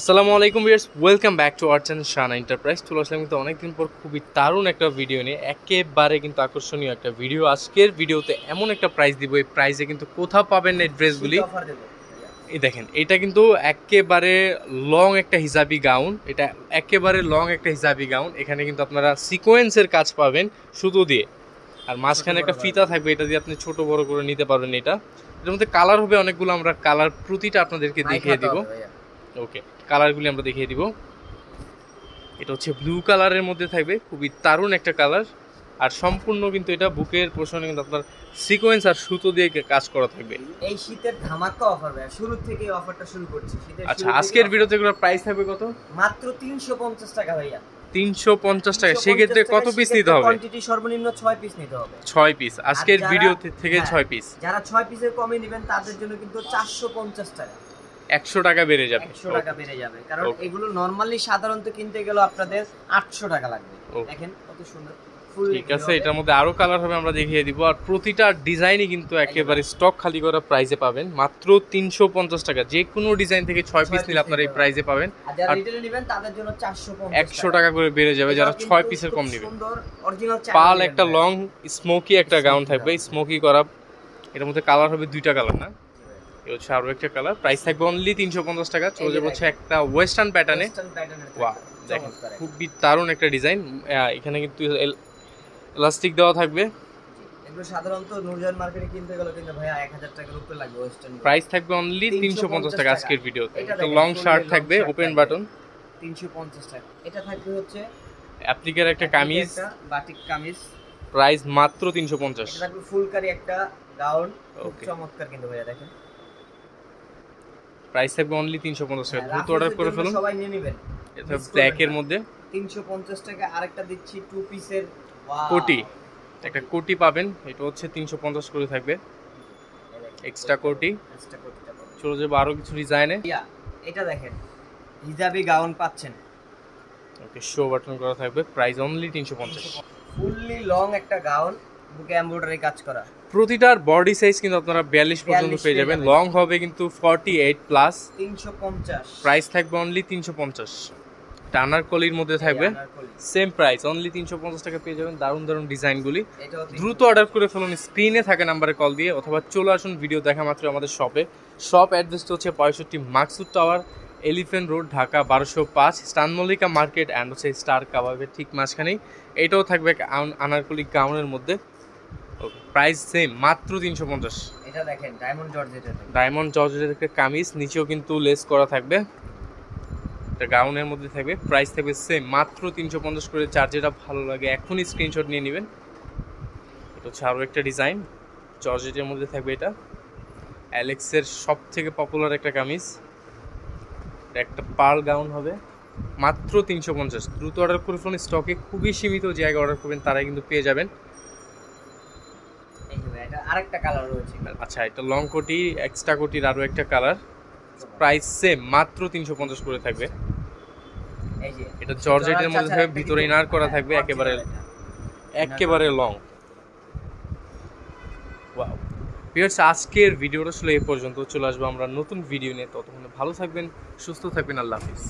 আসসালামু আলাইকুম viewers welcome back to our channel Shana enterprise. চলে আসলাম কিন্তু অনেকদিন পর খুবই দারুণ একটা ভিডিও নিয়ে। একেবারে কিন্তু আকর্ষণীয় একটা ভিডিও। আজকের ভিডিওতে এমন একটা প্রাইস দিব। এই প্রাইসে কিন্তু কোথাও পাবেন এই ড্রেসগুলি এই দেখেন এটা কিন্তু একেবারে লং একটা হিজাবি গাউন এটা একেবারে লং একটা হিজাবি গাউন এখানে কিন্তু আপনারা সিকোয়েন্সের কাজ পাবেন সুতো দিয়ে। আর মাঝখানে একটা ফিতা থাকবে এটা দিয়ে আপনি ছোট বড় করে নিতে পারবেন এটা। এটার মধ্যে কালার হবে অনেকগুলো। আমরা কালার প্রতিটা আপনাদেরকে দেখিয়ে দিব। ওকে কালারগুলি আমরা দেখিয়ে দিব। এটা হচ্ছে ব্লু কালারের মধ্যে থাকবে খুবই দারুণ একটা কালার আর সম্পূর্ণ কিন্তু এটা বুকের পোষণে কিন্তু আপনার সিকোয়েন্স আর সুতো দিয়ে কাজ করা থাকবে। এই শীতের ধামাকা অফার ভাইয়া শুরু থেকে অফারটা শুরু করছি। শীতের আচ্ছা আজকের ভিডিওতে এগুলোর প্রাইস থাকবে কত? মাত্র 350 টাকা ভাইয়া। তিনশো পঞ্চাশ টাকা। সেক্ষেত্রে কত পিস নিতে হবে? কোয়ান্টিটি সর্বনিম্ন 6 পিস নিতে হবে। ছয় পিস আজকের ভিডিও থেকে হ্যাঁ। ছয় পিস যারা 6 পিসের কমে নেবেন তাদের জন্য কিন্তু 450 টাকা। একশো টাকা বেড়ে যাবে। 100 টাকা বেড়ে যাবে। কারণ এগুলো নরমালি সাধারণত কিনতে গেলে আপনাদের 800 টাকা লাগবে. দেখেন কত সুন্দর। ঠিক আছে এটার মধ্যে আরও কালার হবে আমরা দেখিয়ে দিব। আর প্রতিটা ডিজাইনই কিন্তু একেবারে স্টক খালি করা প্রাইসে পাবেন। মাত্র তিনশো পঞ্চাশ টাকা। যে কোনো ডিজাইন থেকে ছয় পিস নিলে আপনারা এই নিতে প্রাইসে পাবেন। আর যারা আর- রিটেলে নেবেন তাদের জন্য 450 একশো টাকা করে বেড়ে যাবে। যারা ছয় পিসের কম নেবে পাল একটা লং স্মোকি একটা গাউন থাকবে। স্মোকি করা এটার মধ্যে কালার হবে দুইটা কালার না? এ হচ্ছে আরও একটা কালার প্রাইস থাকবে অনলি তিনশো পঞ্চাশ টাকা। চলে এই যাবে হচ্ছে একটা ওয়েস্টার্ন প্যাটার্নে দেখেন খুবই দারুণ একটা ডিজাইন এখানে কিন্তু এলাস্টিক দেওয়া থাকবে। সাধারণত নুরজাহান মার্কেটে কিনতে গেলে কিন্তু ভাইয়া 1000 টাকার উপরে লাগবে ওয়েস্টার্ন প্রাইস থাকবে অনলি তিনশো পঞ্চাশ 350 টাকা। আজকের ভিডিওতে একটা লং শার্ট থাকবে ওপেন। বাটন 350 টাকা। এটা থাকবে হচ্ছে অ্যাপ্লিকের একটা কামিজ। বাটিক কামিজ। প্রাইস মাত্র তিনশো পঞ্চাশ। এটা থাকবে ফুলকারি একটা গাউন। চমৎকার কিন্তু ভাইয়া দেখেন। প্রাইস থাকবে অনলি তিনশো পঞ্চাশ টাকা। হ্যাঁ, দ্রুত অর্ডার করে ফেলুন। সবাই নিয়ে নেবেন। এটা ব্ল্যাকের। মধ্যে। 350 টাকা আরেকটা দিচ্ছি টু পিসের কোটি। একটা কোটি পাবেন। এটা হচ্ছে তিনশো পঞ্চাশ করে থাকবে। এক্সট্রা কোটি। চলে যাব আরও কিছু ডিজাইনে এটা দেখেন। হিজাবি গাউন পাচ্ছেন। ওকে শো বাটন করা থাকবে। প্রাইস অনলি তিনশো পঞ্চাশ। ফুললি লং একটা গাউন। বুকে এমব্রয়ডারি কাজ করা। প্রতিটার বডি সাইজ কিন্তু আপনারা বিয়াল্লিশ পর্যন্ত পেয়ে যাবেন। লং হবে কিন্তু ফর্টি এইট প্লাস 350 প্রাইস থাকবে অনলি তিনশো পঞ্চাশ। টানার কলির মধ্যে থাকবে। সেম প্রাইস অনলি তিনশো পঞ্চাশ টাকা পেয়ে যাবেন। দারুণ দারুণ ডিজাইনগুলি দ্রুত অর্ডার করে ফেলুন স্ক্রিনে থাকা নাম্বারে কল দিয়ে অথবা চলে আসুন ভিডিও দেখা মাত্র আমাদের শপে শপ অ্যাড্রেসটা হচ্ছে পঁয়ষট্টি Maksud Tower Elephant Road Dhaka বারোশো পাঁচ স্টান মল্লিকা মার্কেট অ্যান্ড হচ্ছে স্টার কাবাবের ঠিক মাঝখানেই। এটাও থাকবে আন- আনারকলি গাউনের মধ্যে। প্রাইস সেম মাত্র তিনশো পঞ্চাশ। এটা দেখেন ডায়মন্ড জর্জেটের ডায়মন্ড জর্জের একটা কামিজ নিচেও কিন্তু লেস করা থাকবে। এটা গাউনের মধ্যে থাকবে প্রাইস থাকবে সেম মাত্র তিনশো পঞ্চাশ করে চার যেটা ভালো লাগে এখনই স্ক্রিনশট নিয়ে নেবেন। এটা হচ্ছে আরও একটা ডিজাইন জর্জেটের মধ্যে থাকবে এটা। অ্যালেক্সের সব থেকে পপুলার একটা কামিজ। একটা পার্ল গাউন হবে মাত্র তিনশো পঞ্চাশ। দ্রুত অর্ডার করে ফেলুন স্টকে খুবই সীমিত জায়গায় অর্ডার করবেন তারাই কিন্তু পেয়ে যাবেন। আরেকটা কালার রয়েছে। আচ্ছা এটা লং কোটি এক্সট্রা কোটির আরও একটা কালার প্রাইস সেম মাত্র তিনশো পঞ্চাশ করে থাকবে। এই যে এটা জর্জেটের মধ্যে থাকবে ভিতরে ইনার করা হ্যাঁ, থাকবে একেবারে একেবারে লং ওয়াও ভিউয়ার্স আজকের ভিডিওটা আসলে এই পর্যন্ত। চলে আসব আমরা নতুন ভিডিও নিয়ে। ততক্ষণ ভালো থাকবেন সুস্থ থাকবেন আল্লাহ হাফিজ।